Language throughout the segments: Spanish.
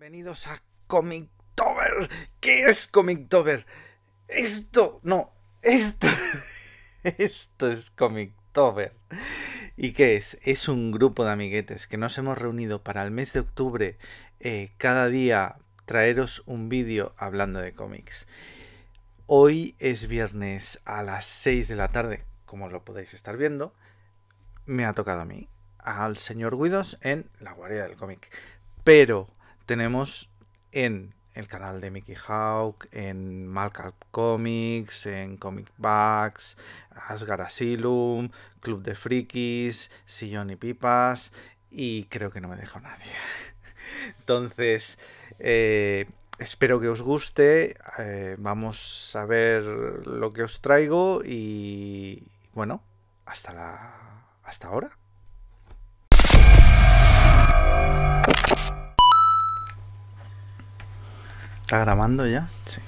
Bienvenidos a Comictober. ¿Qué es Comictober? Esto, no, esto, esto es Comictober. ¿Y qué es? Es un grupo de amiguetes que nos hemos reunido para el mes de octubre, eh, cada día traeros un vídeo hablando de cómics. Hoy es viernes a las 6 de la tarde, como lo podéis estar viendo. Me ha tocado a mí, al señor Guidos, en la guardia del cómic. Pero tenemos en el canal de Mickey Hawk, en Malcolm Comics, en Comic Bugs, Asgard Asylum, Club de Frikis, Sillón y Pipas, y creo que no me dejo nadie. Entonces, eh, espero que os guste. eh, vamos a ver lo que os traigo y bueno, hasta ahora. ¿Está grabando ya? Sí.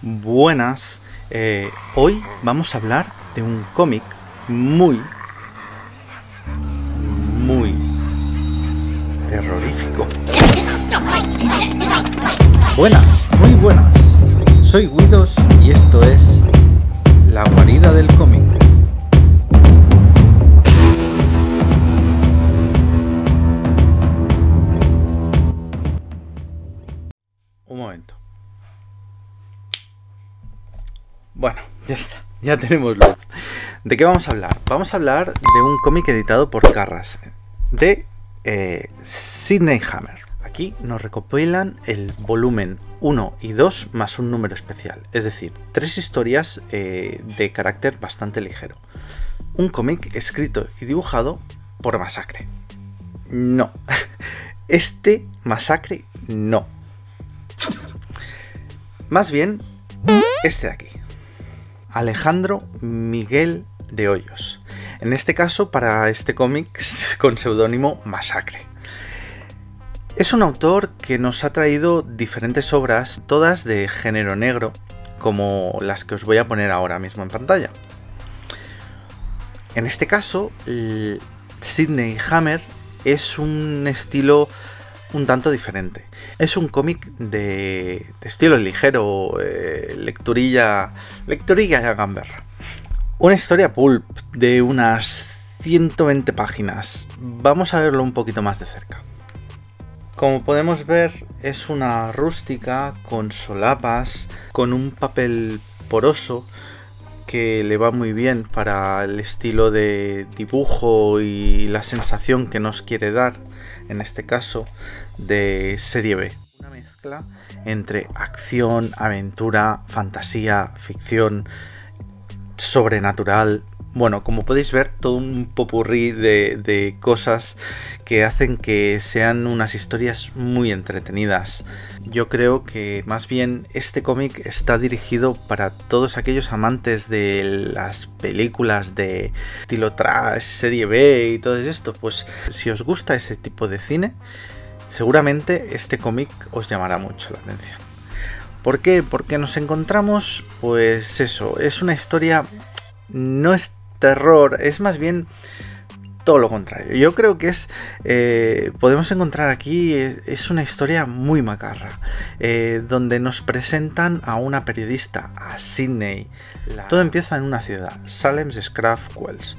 Buenas. eh, hoy vamos a hablar de un cómic muy, muy terrorífico. Buenas, muy buenas. Soy Guidos y esto es La guarida del cómic. Bueno, ya está. Ya tenemos luz. ¿De qué vamos a hablar? Vamos a hablar de un cómic editado por Carras. De eh, Sidney Hammer. Aquí nos recopilan el volumen 1 y 2 más un número especial. Es decir, tres historias eh, de carácter bastante ligero. Un cómic escrito y dibujado por Masacre. No. Este Masacre no. Más bien, este de aquí. Alejandro Miguel de Hoyos. En este caso, para este cómic con seudónimo Masacre. Es un autor que nos ha traído diferentes obras, todas de género negro, como las que os voy a poner ahora mismo en pantalla. En este caso, Sidney Hammer es un estilo un tanto diferente. Es un cómic de, de, estilo ligero, eh, lecturilla, lecturilla gamberra. Una historia pulp de unas 120 páginas. Vamos a verlo un poquito más de cerca. Como podemos ver, es una rústica con solapas, con un papel poroso que le va muy bien para el estilo de dibujo y la sensación que nos quiere dar, en este caso, de serie B. Una mezcla entre acción, aventura, fantasía, ficción, sobrenatural. Bueno, como podéis ver, todo un popurrí de, de cosas que hacen que sean unas historias muy entretenidas. Yo creo que más bien este cómic está dirigido para todos aquellos amantes de las películas de estilo trash, serie B y todo esto. Pues si os gusta ese tipo de cine, seguramente este cómic os llamará mucho la atención. ¿Por qué? Porque nos encontramos, pues eso, es una historia, no es terror, es más bien todo lo contrario. Yo creo que es, eh, podemos encontrar aquí, es, es, una historia muy macarra, eh, donde nos presentan a una periodista, a Sydney. La... Todo empieza en una ciudad, Salem's Scruff Wells.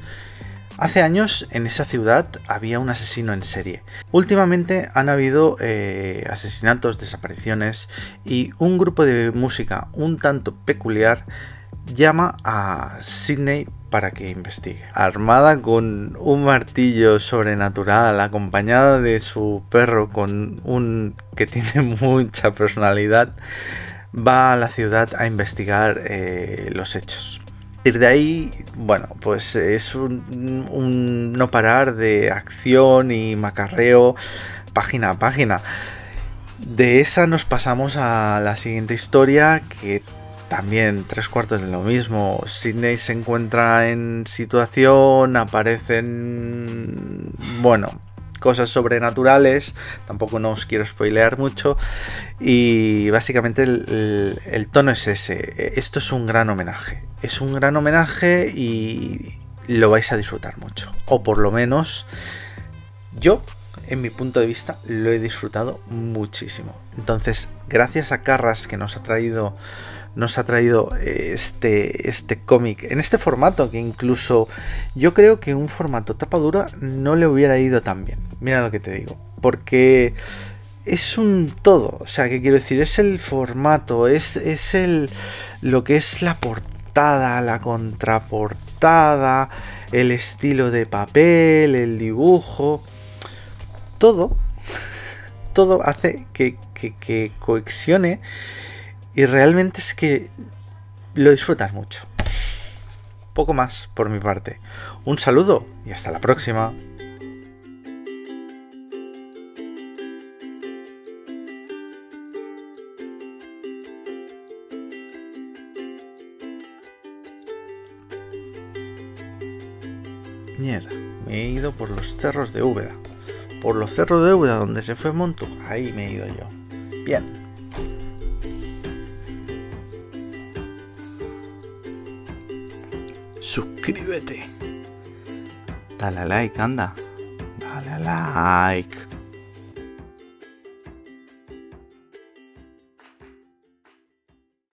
Hace años en esa ciudad había un asesino en serie. Últimamente han habido eh, asesinatos, desapariciones y un grupo de música un tanto peculiar llama a Sydney para que investigue. Armada con un martillo sobrenatural, acompañada de su perro con un que tiene mucha personalidad, va a la ciudad a investigar eh, los hechos. Y de ahí, bueno, pues es un, un, no parar de acción y macarreo página a página. De esa nos pasamos a la siguiente historia que también tres cuartos de lo mismo. Sidney se encuentra en situación, aparecen, bueno, cosas sobrenaturales. Tampoco no os quiero spoilear mucho. Y básicamente el, el, el, tono es ese. Esto es un gran homenaje. Es un gran homenaje y lo vais a disfrutar mucho. O por lo menos yo en mi punto de vista, lo he disfrutado muchísimo. Entonces, gracias a Carras que nos ha traído nos ha traído este, este cómic en este formato que incluso yo creo que un formato tapa dura no le hubiera ido tan bien. Mira lo que te digo. Porque es un todo. O sea, que quiero decir, es el formato, es, es el lo que es la portada, la contraportada, el estilo de papel, el dibujo. Todo, todo hace que, que, que coexione y realmente es que lo disfrutas mucho. Poco más por mi parte. Un saludo y hasta la próxima. Mierda, me he ido por los cerros de Úbeda. Por los cerros de Úbeda donde se fue Montu, ahí me he ido yo. Bien. Suscríbete. Dale like, anda. Dale like.